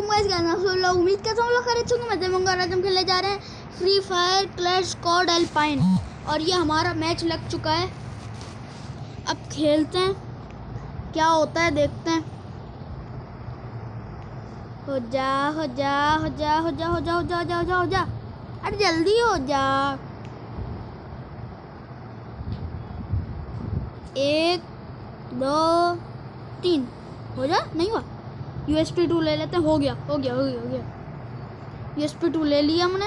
वालेकुम गाइस गाना सो लोग उम्मीद करता हूँ, लोग खरीद चुके मैं देवंगा आज हम खेलने जा रहे हैं। Free Fire Clash Squad Alpine और ये हमारा मैच लग चुका है। अब खेलते हैं। क्या होता है, देखते हैं। हो जा हो जा हो जा हो जा हो जा हो जा हो जा हो जा हो जा। अरे जल्दी हो जा। एक, दो, तीन। हो जा? नहीं हुआ। यू एस पी टू ले लेते, हैं हो गया हो गया हो गया हो गया। यू एस पी टू ले लिया हमने।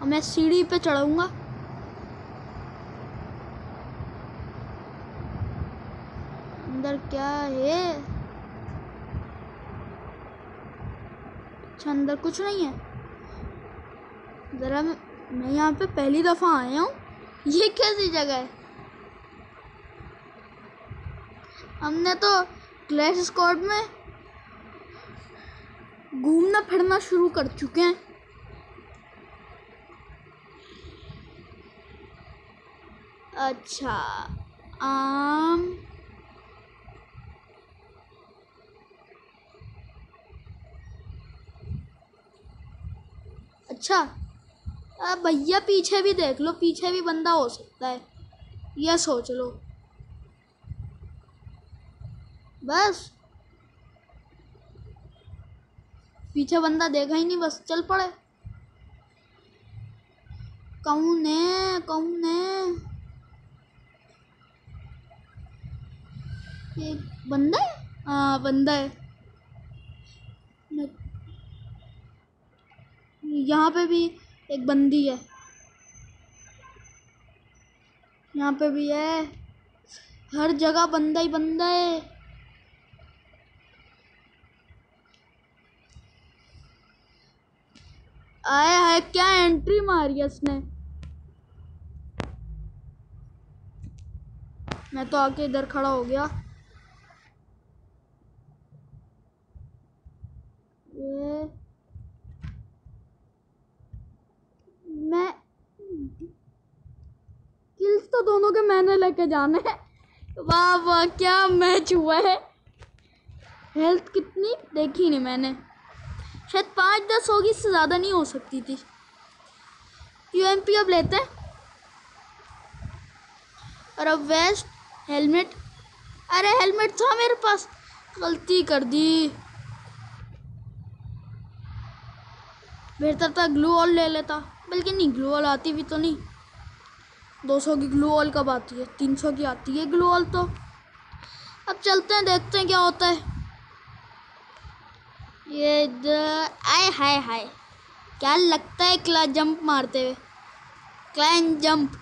अब मैं सीढ़ी पे चढ़ूँगा अंदर क्या है? अच्छा अंदर कुछ नहीं है। ज़रा मैं यहाँ पे पहली दफ़ा आया हूँ। ये कैसी जगह है? हमने तो क्लैश स्क्वाड में घूमना फिरना शुरू कर चुके हैं। अच्छा आम। अच्छा भैया पीछे भी देख लो, पीछे भी बंदा हो सकता है। यह सोच लो। बस। पीछे बंदा देखा ही नहीं, बस चल पड़े। कौन है कौन? है ये बंदा है? हाँ बंदा है। यहाँ पे भी एक बंदी है। यहाँ पे भी है। हर जगह बंदा ही बंदा है। आया है, क्या एंट्री मारी इसने मैं तो आके इधर खड़ा हो गया। ये मैं किल्स तो दोनों के मैंने लेके जाने हैं। वाह वाह, क्या मैच हुआ है। हेल्थ कितनी देखी नहीं मैंने। शायद पाँच दस होगी इससे ज़्यादा नहीं हो सकती थी। यू एम पी अब लेते हैं। और अब वेस्ट हेलमेट अरे हेलमेट था मेरे पास। गलती कर दी। बेहतर था ग्लू ऑल ले लेता। बल्कि नहीं ग्लू ऑल आती भी तो नहीं। दो सौ की ग्लू ऑल कब आती है? तीन सौ की आती है ग्लू ऑल तो। अब चलते हैं, देखते हैं क्या होता है। ये आय हाय हाय। क्या लगता है क्ला जंप मारते हुए? क्लाइन जंप।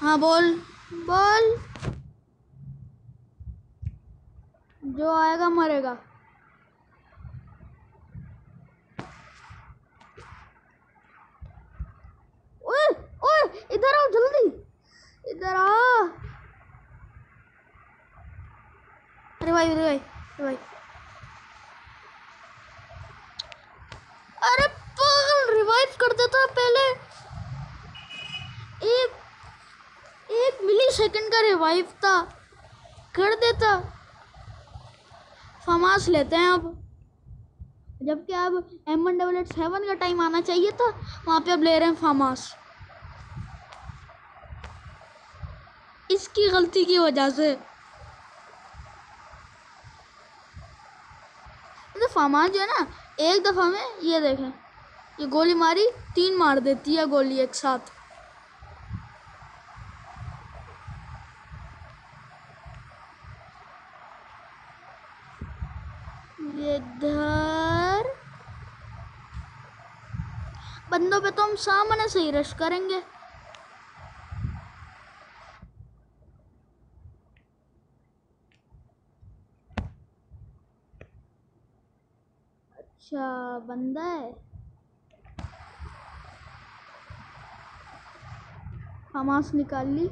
हाँ बोल। बोल। जो आएगा, मरेगा ओए ओए इधर आओ जल्दी इधर आ। अरे भाई अरे भाई अरे भाई। अरे पागल रिवाइव कर देता पहले। एक एक मिली सेकंड का रिवाइव था। कर देता। फमास लेते हैं अब। जबकि अब M one double eight seven का टाइम आना चाहिए था, वहाँ पे अब ले रहे हैं फामास इसकी गलती की वजह से। तो फामास जो है ना, एक दफ़ा में ये देखें, ये गोली मारी, तीन मार देती है गोली एक साथ। ये इधर। बंदों पे तो हम सामने से ही रश करेंगे। अच्छा बंदा है हमास निकाल ली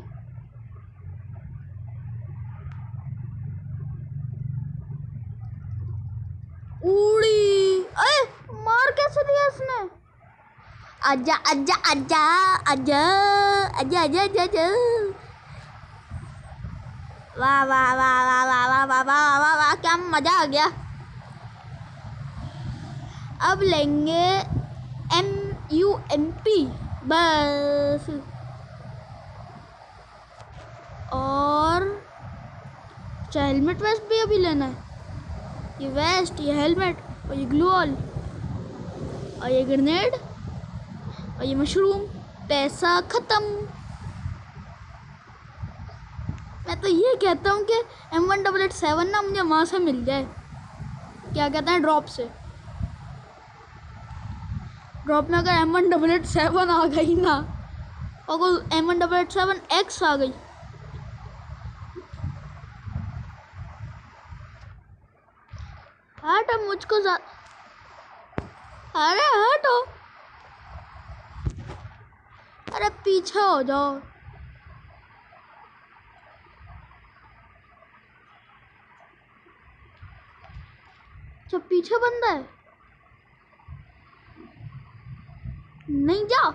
उड़ी अरे मार कैसे दिया इसने आजा आजा आजा आजा आजा आजा आजा आजा वाह वाह वाह वाह वाह वाह वाह वाह वाह क्या मज़ा आ गया अब लेंगे एम यू एम पी बस। और अच्छा हेलमेट वेस्ट भी अभी लेना है। ये वेस्ट ये हेलमेट और ये ग्लू ऑल और ये ग्रेनेड और ये मशरूम पैसा ख़त्म। मैं तो ये कहता हूँ कि M one double eight seven ना मुझे वहाँ से मिल जाए। क्या कहते हैं? ड्रॉप से। ड्रॉप में अगर M one double eight seven आ गई ना। और M one double eight seven X आ गई। हट मुझको अरे हटो अरे पीछे हो जाओ। पीछे बंदा है। नहीं जा।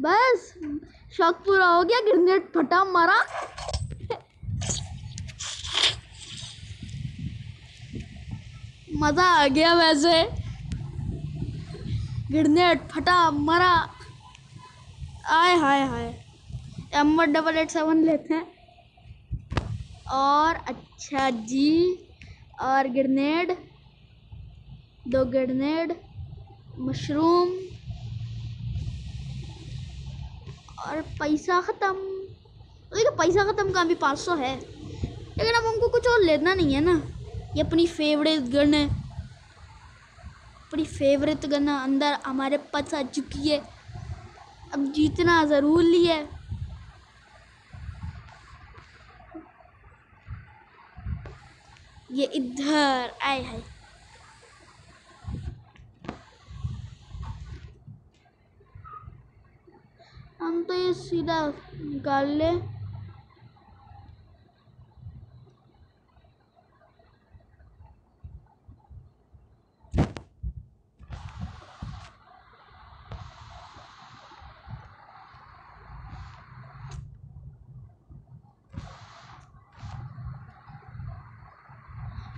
बस, शौक पूरा हो गया ग्रेनेड फटा मारा। मज़ा आ गया वैसे। ग्रेनेड फटा मरा। आय हाय हाय एम डबल एट सेवन लेते हैं। और अच्छा जी और ग्रेनेड दो ग्रेनेड मशरूम और पैसा ख़त्म। देखिए पैसा ख़त्म का भी पाँच सौ है। लेकिन अब हमको कुछ और लेना नहीं है ना। ये अपनी फेवरेट गन है। अपनी फेवरेट गन अंदर हमारे पास आ चुकी है। अब जीतना ज़रूरी है। ये इधर आए है। हम तो ये सीधा निकाल ले।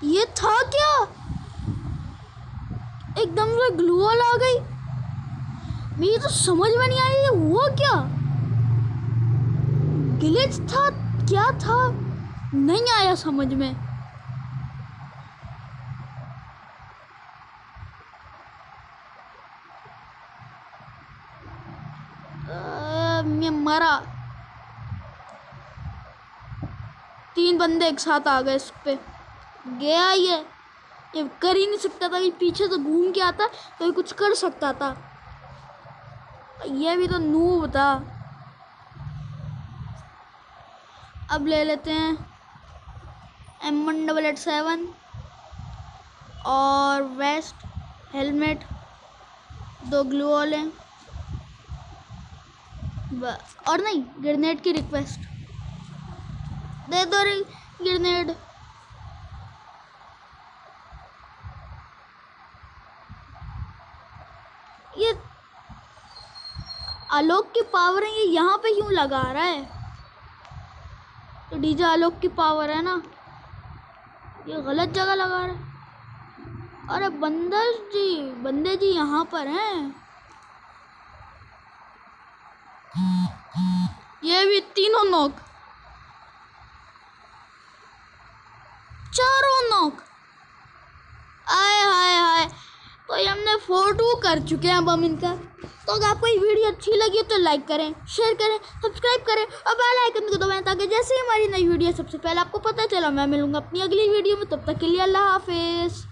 ये था क्या? एकदम से ग्लू वॉल आ गई। मेरी तो समझ में नहीं आई ये हुआ क्या? ग्लिच था, क्या था? नहीं आया समझ में। मैं मरा। तीन बंदे एक साथ आ गए इस पे। गया ये ये कर ही नहीं सकता था कि पीछे से घूम के आता तो कुछ कर सकता था। ये भी तो नूब था। अब ले लेते हैं M one double eight seven और वेस्ट हेलमेट दो ग्लू वाले और नहीं ग्रेनेड की रिक्वेस्ट दे दो ग्रेनेड ये आलोक की पावर है, ये यहाँ पे क्यों लगा रहा है। तो डीजे आलोक की पावर है ना, ये गलत जगह लगा रहा है। अरे बंदर जी, बंदे जी यहाँ पर हैं। ये भी तीनों नोक। चारों नोक। आय हाय हाय तो ये हमने फ़ोटो कर चुके हैं अब हम इनका। तो अगर आपको ये वीडियो अच्छी लगी तो लाइक करें शेयर करें सब्सक्राइब करें और बेल आइकन को दबाएँ ताकि जैसे ही हमारी नई वीडियो, सबसे पहले आपको पता चला, मैं मिलूँगा अपनी अगली वीडियो में। तब तक के लिए अल्लाह हाफिज़।